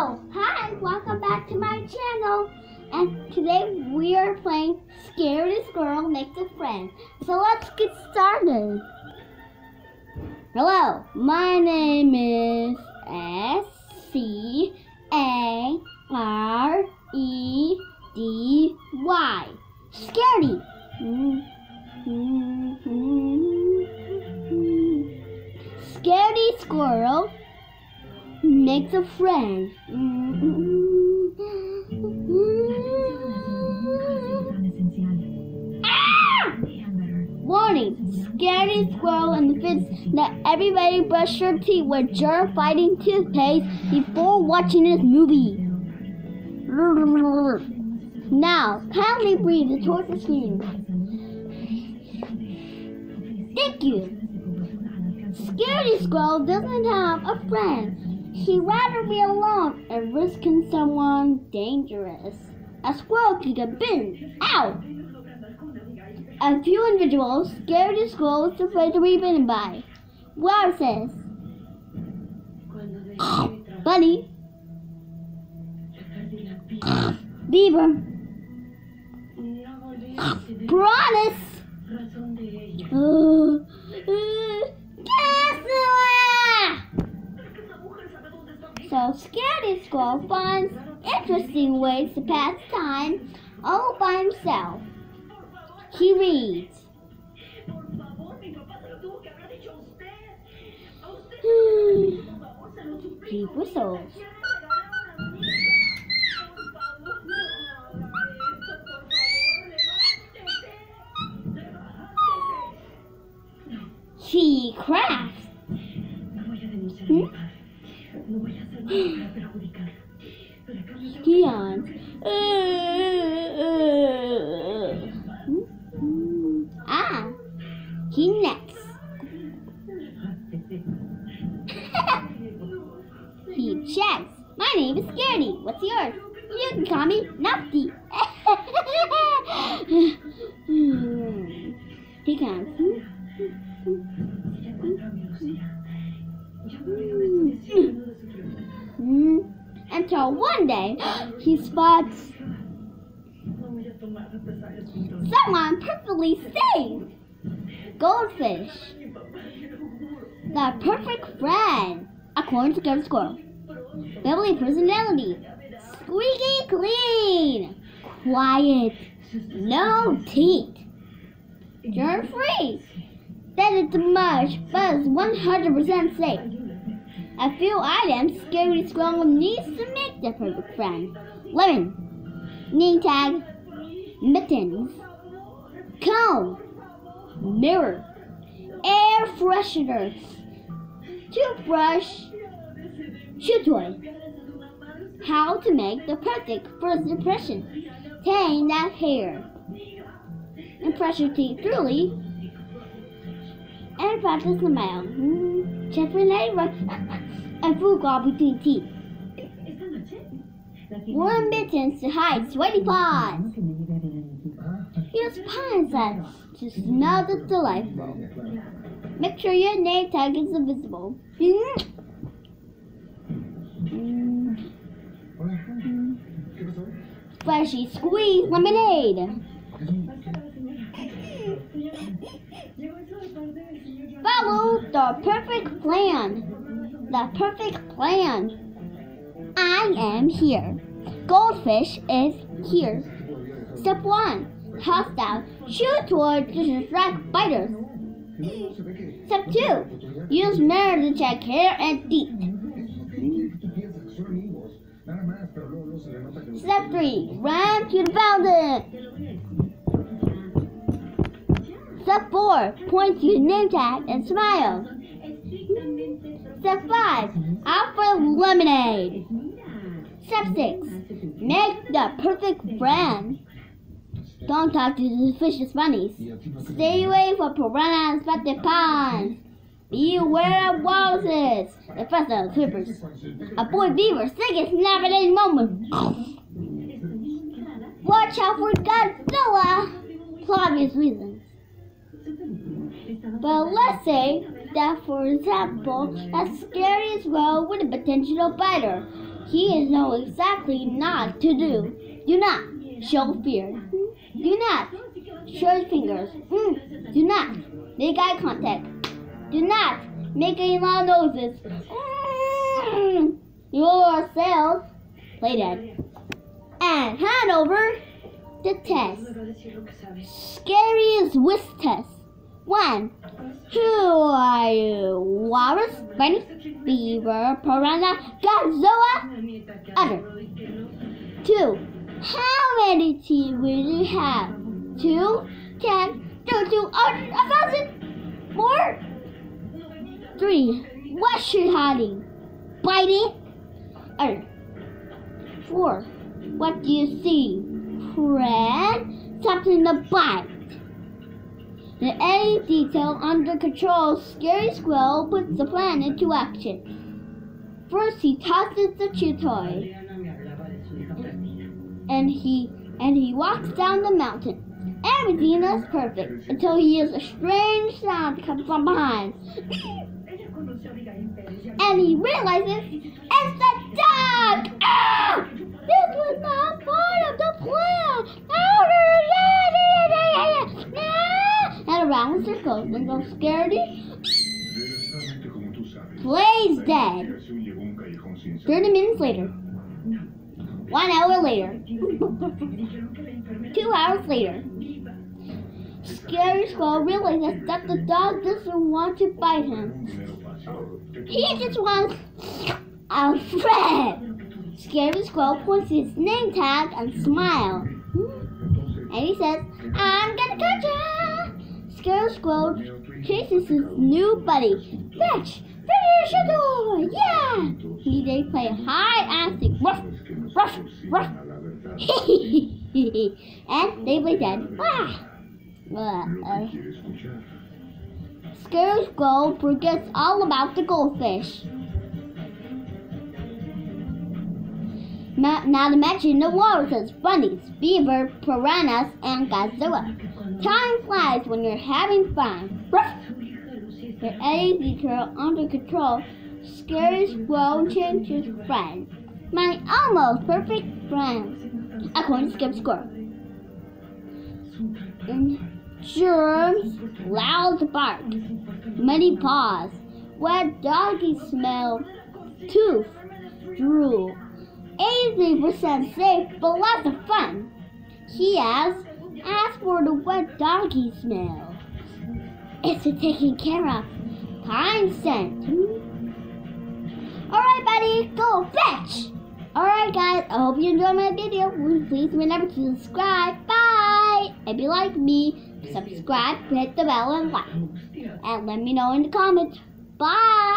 Hello, hi, welcome back to my channel. And today we are playing Scaredy Squirrel Makes a Friend. So let's get started. Hello, my name is S Warning! Scaredy Squirrel Fits that everybody brush your teeth with germ fighting toothpaste before watching this movie. Now, kindly breathe towards the screen. Thank you. Scaredy Squirrel doesn't have a friend. She'd rather be alone and risking someone dangerous. A squirrel could get bitten. Ow! A few individuals scared the squirrel is afraid to be bitten by. Walruses. Bunny. Beaver. Piranhas. Uh, Scaredy Squirrel finds interesting ways to pass time all by himself. He reads. he whistles. He crafts. Day he spots someone perfectly safe. Goldfish. The perfect friend, according to Ghost Squirrel. Bubbly personality. Squeaky clean. Quiet. No teeth. Germ free. That is much, but it's 100% safe. A few items Scaredy Squirrel needs to make the perfect friend. Lemon, name tag, mittens, comb, mirror, air freshener, toothbrush, chew toy. How to make the perfect first impression. Tame that hair. Impress your teeth truly. And practice the smile. Mm, Lady and food between teeth. Warm mittens to hide sweaty paws. Use pine to smell the delightful. Make sure your name tag is invisible. Freshy squeezed lemonade. Follow the perfect plan. The perfect plan. I am here. Goldfish is here. Step 1. Hostile. Shoot towards to distract biters. Step 2. Use mirror to check hair and teeth. Step 3. Run to the fountain. Step 4. Point to your name tag and smile. Step 5. Out for lemonade. Step 6. Make the perfect friend. Don't talk to suspicious bunnies. Stay away from piranhas and the ponds. Beware of walruses. The first of clippers. Avoid beaver. Sick and snap at any moment. Watch out for Godzilla. For obvious reasons. But let's say that, for example, a Scaredy Squirrel with a potential biter. He is know exactly not to do. Do not show fear. Do not show fingers. Mm. Do not make eye contact. Do not make any loud noses. Mm. Your cells play dead. And hand over the test. Scariest whisk test. One. Who are you? Walrus, bunny, beaver, piranha, Godzilla, other. Two. How many teeth will you have? Two, ten, hundred, a thousand, more. Three. What's your hiding? Biting? Other. Four. What do you see? Friend? Something to bite. In any detail under control, Scary Squirrel puts the plan into action. First, he tosses the chew toy, and he and he walks down the mountain. Everything is perfect until he hears a strange sound come from behind, and he realizes it's the dog. Ah! This was not part of the plan. And around circles scaredy plays dead. 30 minutes later. One hour later. Two hours later. Scary Squirrel realizes that the dog doesn't want to bite him. He just wants a friend. Scary Squirrel points his name tag and smiles. And he says, I'm gonna catch ya! Scary Squirrel chases his new buddy. Fetch! Finish the door! Yeah! He they play hide and seek. Ruff! Ruff! Ruff! and they play dead. Ah! Uh, uh. Squirrel forgets all about the goldfish. Not to mention the walruses, bunnies, beaver, piranhas, and Godzilla. Time flies when you're having fun. Your energy control under control. Scary Squirrel changes friends. My almost perfect friends. According to Skip. And germs, loud bark, many paws, wet doggy smell, tooth, drool. 80% safe, but lots of fun. He asks, as for the wet doggy smell, it's a taken care of. Time sent. Alright, buddy, go fetch! Alright, guys, I hope you enjoyed my video. Please remember to subscribe. Bye! If you like me, subscribe, hit the bell, and like. And let me know in the comments. Bye!